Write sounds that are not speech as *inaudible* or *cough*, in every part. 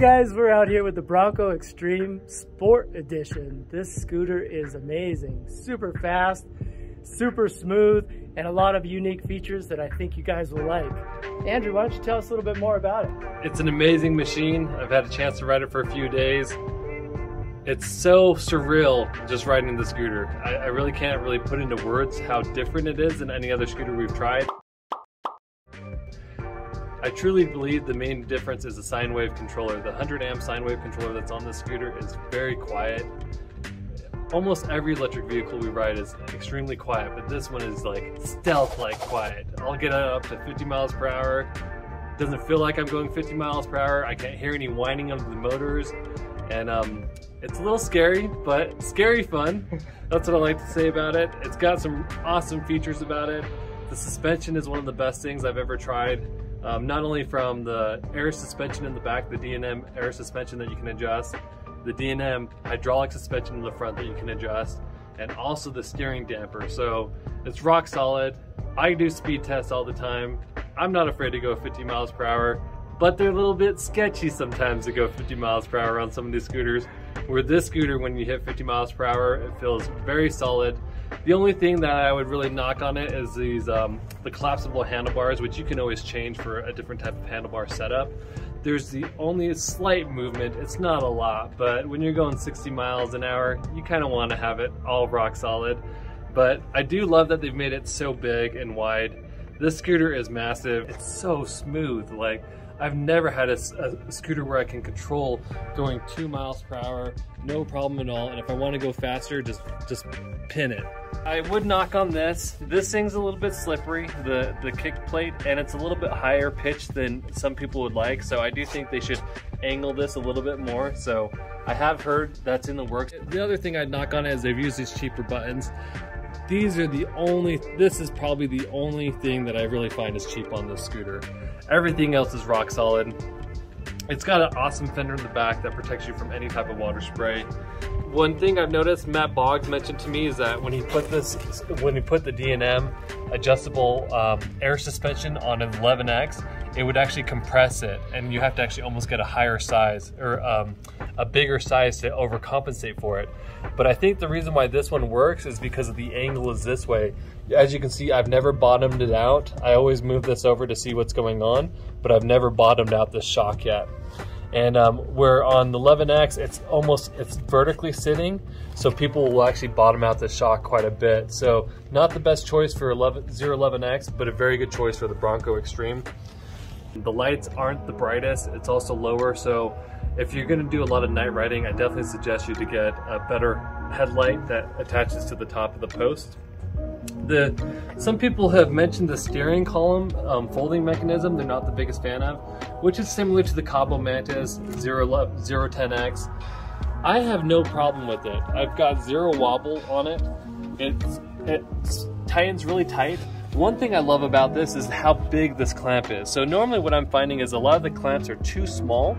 guys, we're out here with the Bronco Xtreme Sport Edition. This scooter is amazing, super fast, super smooth, and a lot of unique features that I think you guys will like. Andrew, why don't you tell us a little bit more about it? It's an amazing machine. I've had a chance to ride it for a few days. It's so surreal just riding the scooter. I, I really can't really put into words how different it is than any other scooter we've tried. I truly believe the main difference is the sine wave controller. The 100 amp sine wave controller that's on this scooter is very quiet. Almost every electric vehicle we ride is extremely quiet, but this one is like stealth-like quiet. I'll get up to 50 miles per hour. Doesn't feel like I'm going 50 miles per hour. I can't hear any whining of the motors. And um, it's a little scary, but scary fun. *laughs* That's what I like to say about it. It's got some awesome features about it. The suspension is one of the best things I've ever tried. Um, not only from the air suspension in the back, the DNM air suspension that you can adjust, the DNM hydraulic suspension in the front that you can adjust, and also the steering damper. So it's rock solid. I do speed tests all the time. I'm not afraid to go 50 miles per hour, but they're a little bit sketchy sometimes to go 50 miles per hour on some of these scooters. Where this scooter, when you hit 50 miles per hour, it feels very solid. The only thing that I would really knock on it is these um, the collapsible handlebars, which you can always change for a different type of handlebar setup. There's the only slight movement. It's not a lot, but when you're going 60 miles an hour, you kind of want to have it all rock solid. But I do love that they've made it so big and wide. This scooter is massive. It's so smooth. Like I've never had a, a, scooter where I can control going two miles per hour, no problem at all. And if I want to go faster, just just pin it. I would knock on this. This thing's a little bit slippery, the, the kick plate, and it's a little bit higher pitched than some people would like. So I do think they should angle this a little bit more. So I have heard that's in the works. The other thing I'd knock on is they've used these cheaper buttons. These are the only, this is probably the only thing that I really find is cheap on this scooter. Everything else is rock solid. It's got an awesome fender in the back that protects you from any type of water spray. One thing I've noticed Matt Boggs mentioned to me is that when he put this, when he put the DNM adjustable um, air suspension on an 11X, it would actually compress it and you have to actually almost get a higher size or um, a bigger size to overcompensate for it. But I think the reason why this one works is because of the angle is this way. As you can see, I've never bottomed it out. I always move this over to see what's going on, but I've never bottomed out this shock yet. And um, where on the 11X, it's almost, it's vertically sitting, so people will actually bottom out the shock quite a bit. So not the best choice for 11, 011X, but a very good choice for the Bronco Xtreme. The lights aren't the brightest, it's also lower, so if you're gonna do a lot of night riding, I definitely suggest you to get a better headlight that attaches to the top of the post. The, some people have mentioned the steering column um, folding mechanism they're not the biggest fan of, which is similar to the Kaabo Mantis 010X. I have no problem with it. I've got zero wobble on it. It's, it tightens really tight. One thing I love about this is how big this clamp is. So normally what I'm finding is a lot of the clamps are too small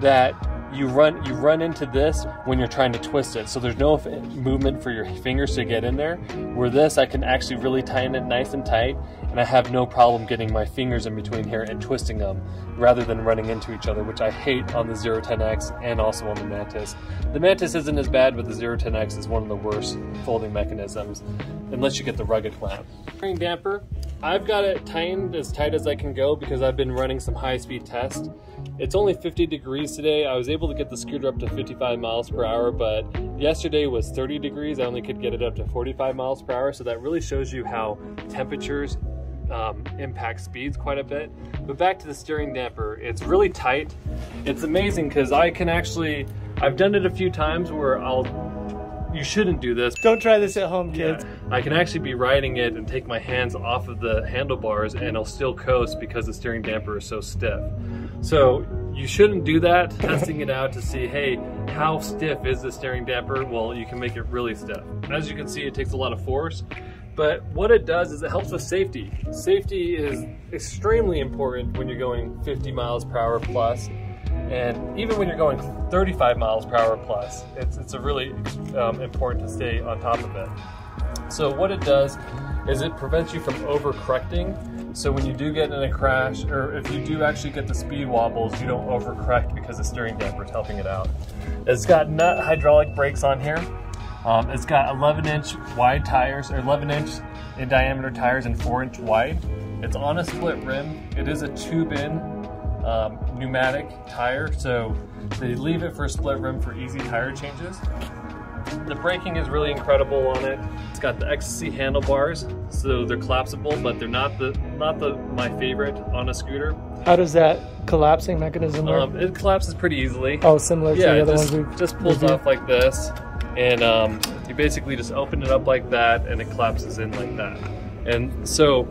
that you run you run into this when you're trying to twist it. So there's no movement for your fingers to get in there. Where this I can actually really tighten it nice and tight and I have no problem getting my fingers in between here and twisting them rather than running into each other which I hate on the 010X and also on the Mantis. The Mantis isn't as bad but the 010X is one of the worst folding mechanisms unless you get the rugged clamp. Spring damper, I've got it tightened as tight as I can go because I've been running some high speed tests it's only 50 degrees today. I was able to get the scooter up to 55 miles per hour, but yesterday was 30 degrees. I only could get it up to 45 miles per hour. So that really shows you how temperatures um, impact speeds quite a bit. But back to the steering damper, it's really tight. It's amazing because I can actually, I've done it a few times where I'll you shouldn't do this. Don't try this at home, kids. Yeah. I can actually be riding it and take my hands off of the handlebars and I'll still coast because the steering damper is so stiff. So you shouldn't do that, *laughs* testing it out to see, hey, how stiff is the steering damper? Well, you can make it really stiff. As you can see, it takes a lot of force, but what it does is it helps with safety. Safety is extremely important when you're going 50 miles per hour plus, and even when you're going 35 miles per hour plus, it's, it's a really um, important to stay on top of it. So what it does is it prevents you from overcorrecting so when you do get in a crash, or if you do actually get the speed wobbles, you don't overcorrect because the steering damper is helping it out. It's got NUTT hydraulic brakes on here. Um, it's got 11 inch wide tires, or 11 inch in diameter tires and 4 inch wide. It's on a split rim. It is a tube in um, pneumatic tire, so they leave it for a split rim for easy tire changes. The braking is really incredible on it. It's got the XC handlebars, so they're collapsible, but they're not the not the my favorite on a scooter. How does that collapsing mechanism work? Um, it collapses pretty easily. oh, similar to the other just, ones we've just pulls off like this, and um, you basically just open it up like that, and it collapses in like that. And so,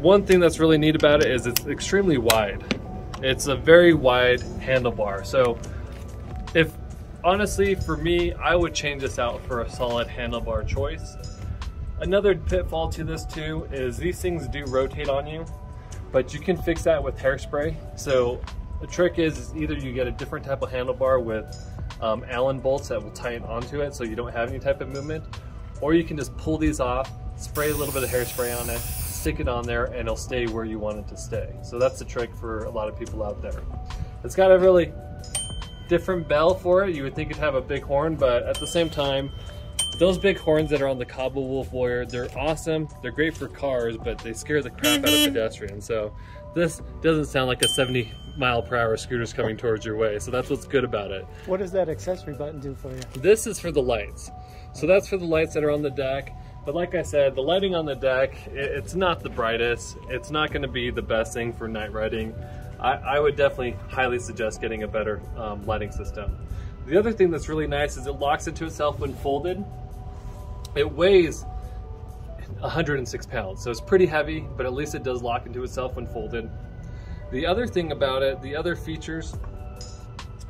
one thing that's really neat about it is it's extremely wide. It's a very wide handlebar. So, if honestly, for me, I would change this out for a solid handlebar choice. Another pitfall to this too is these things do rotate on you, but you can fix that with hairspray. So the trick is, either you get a different type of handlebar with um, Allen bolts that will tighten onto it so you don't have any type of movement, or you can just pull these off, spray a little bit of hairspray on it, stick it on there, and it'll stay where you want it to stay. So that's the trick for a lot of people out there. It's got a really different bell for it. You would think it'd have a big horn, but at the same time, those big horns that are on the Kaabo Wolf Warrior, they're awesome. They're great for cars, but they scare the crap out of pedestrians. So this doesn't sound like a 70 mile per hour scooter's coming towards your way. So that's what's good about it. What does that accessory button do for you? This is for the lights. So that's for the lights that are on the deck. But like I said, the lighting on the deck, it's not the brightest. It's not gonna be the best thing for night riding. I, I would definitely highly suggest getting a better um, lighting system. The other thing that's really nice is it locks into itself when folded. It weighs 106 pounds, so it's pretty heavy, but at least it does lock into itself when folded. The other thing about it, the other features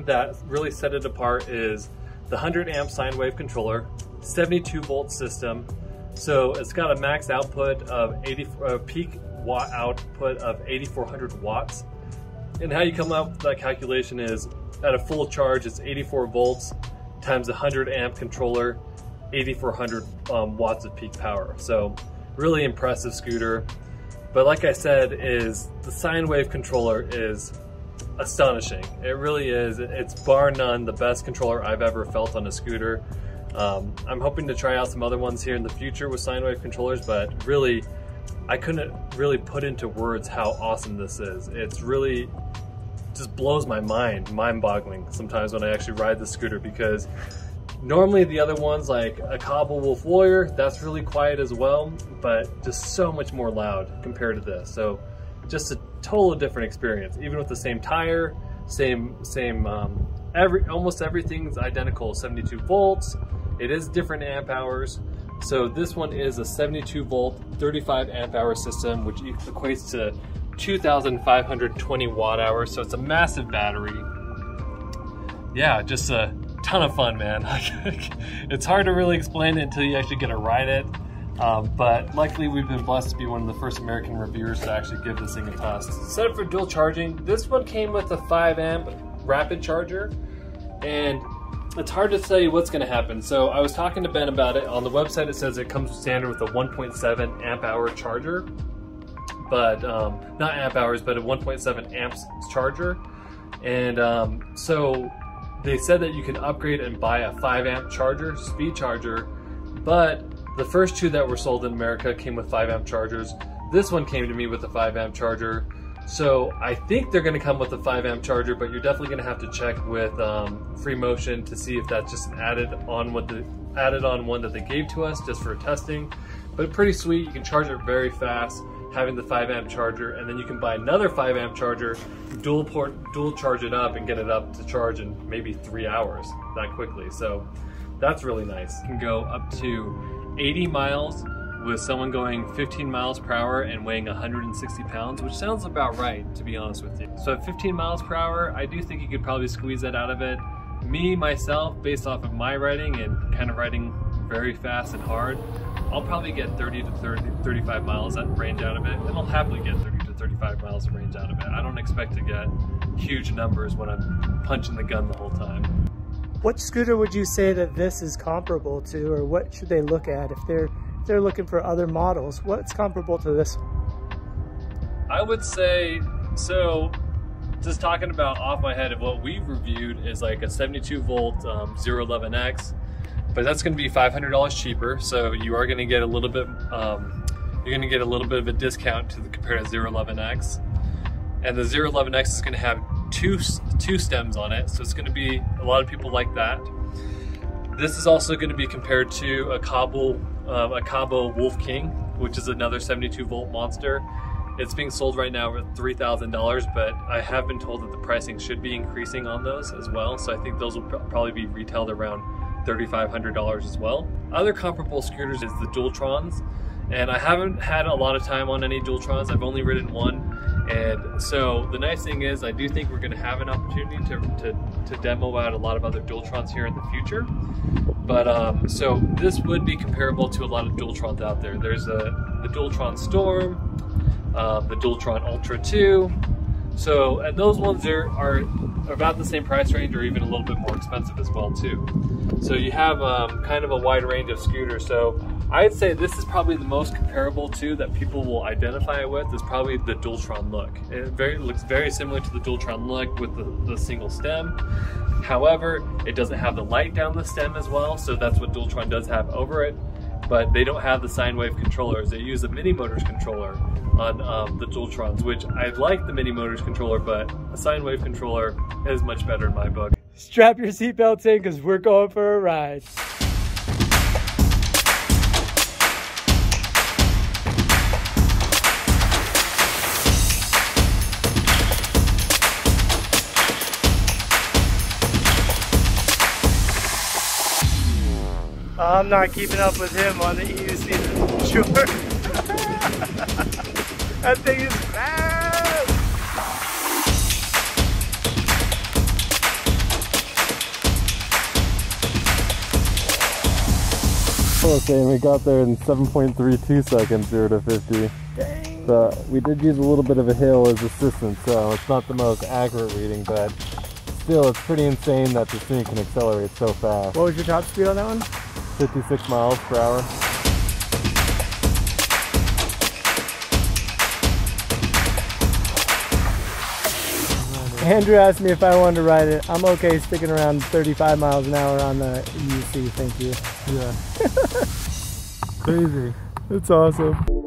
that really set it apart is the 100 amp sine wave controller, 72 volt system. So it's got a max output of 80, uh, peak watt output of 8400 watts. And how you come up with that calculation is at a full charge, it's 84 volts times 100 amp controller, 8400 um, watts of peak power. So really impressive scooter. But like I said, is the sine wave controller is astonishing. It really is. It's bar none the best controller I've ever felt on a scooter. Um, I'm hoping to try out some other ones here in the future with sine wave controllers, but really, I couldn't really put into words how awesome this is. It's really just blows my mind, mind boggling sometimes when I actually ride the scooter because normally the other ones like a Kaabo Wolf Warrior, that's really quiet as well, but just so much more loud compared to this. So just a total different experience, even with the same tire, same, same, um, every, almost everything's identical, 72 volts. It is different amp hours. So this one is a 72 volt, 35 amp hour system, which equates to 2,520 watt hours. So it's a massive battery. Yeah, just a ton of fun, man. *laughs* it's hard to really explain it until you actually get to ride it. Um, but luckily, we've been blessed to be one of the first American reviewers to actually give this thing a test. Set up for dual charging. This one came with a 5 amp rapid charger, and it's hard to tell you what's going to happen. So I was talking to Ben about it. On the website, it says it comes standard with a 1.7 amp hour charger, but um, not amp hours, but a 1.7 amps charger. And um, so they said that you can upgrade and buy a 5 amp charger, speed charger, but the first two that were sold in America came with 5 amp chargers. This one came to me with a 5 amp charger. So I think they're going to come with a 5 amp charger, but you're definitely going to have to check with um, Free Motion to see if that's just an added on what the added on one that they gave to us just for testing. But pretty sweet. You can charge it very fast having the 5 amp charger and then you can buy another 5 amp charger dual port dual charge it up and get it up to charge in maybe three hours that quickly. So that's really nice. You can go up to 80 miles with someone going 15 miles per hour and weighing 160 pounds which sounds about right to be honest with you. So at 15 miles per hour I do think you could probably squeeze that out of it. Me myself based off of my riding and kind of riding very fast and hard I'll probably get 30 to 30, 35 miles at range out of it, and I'll happily get 30 to 35 miles of range out of it. I don't expect to get huge numbers when I'm punching the gun the whole time. What scooter would you say that this is comparable to, or what should they look at if they're if they're looking for other models? What's comparable to this? I would say so. Just talking about off my head of what we've reviewed is like a 72 volt um, 011X, but that's going to be $500 cheaper. So you are going to get a little bit. Um, you're going to get a little bit of a discount to the compared to 011X, and the 011X is going to have two two stems on it, so it's going to be a lot of people like that. This is also going to be compared to a Kaabo um, a Kaabo Wolf King, which is another 72 volt monster. It's being sold right now at $3,000, but I have been told that the pricing should be increasing on those as well. So I think those will probably be retailed around $3,500 as well. Other comparable scooters is the Dualtrons. And I haven't had a lot of time on any Dualtrons. I've only ridden one. And so the nice thing is I do think we're gonna have an opportunity to, to, to demo out a lot of other Dualtrons here in the future. But um, so this would be comparable to a lot of Dualtrons out there. There's a, the Dualtron Storm, um, the Dualtron Ultra 2. So, and those ones are, are about the same price range or even a little bit more expensive as well too. So you have um, kind of a wide range of scooters. So I'd say this is probably the most comparable to that people will identify it with is probably the Dualtron look. It very, looks very similar to the Dualtron look with the, the single stem. However, it doesn't have the light down the stem as well, so that's what Dualtron does have over it but they don't have the sine wave controllers. They use a Minimotors controller on um, the Dualtrons, which I like the Minimotors controller, but a sine wave controller is much better in my book. Strap your seatbelts in because we're going for a ride. I'm not keeping up with him on the EUC sure. *laughs* that thing is fast. Okay, and we got there in 7.32 seconds, 0 to 50. Dang. So we did use a little bit of a hill as assistance, so it's not the most accurate reading, but still it's pretty insane that this thing can accelerate so fast. What was your top speed on that one? 56 miles per hour. Andrew asked me if I wanted to ride it. I'm okay sticking around 35 miles an hour on the UC, thank you. Yeah. *laughs* Crazy. It's awesome.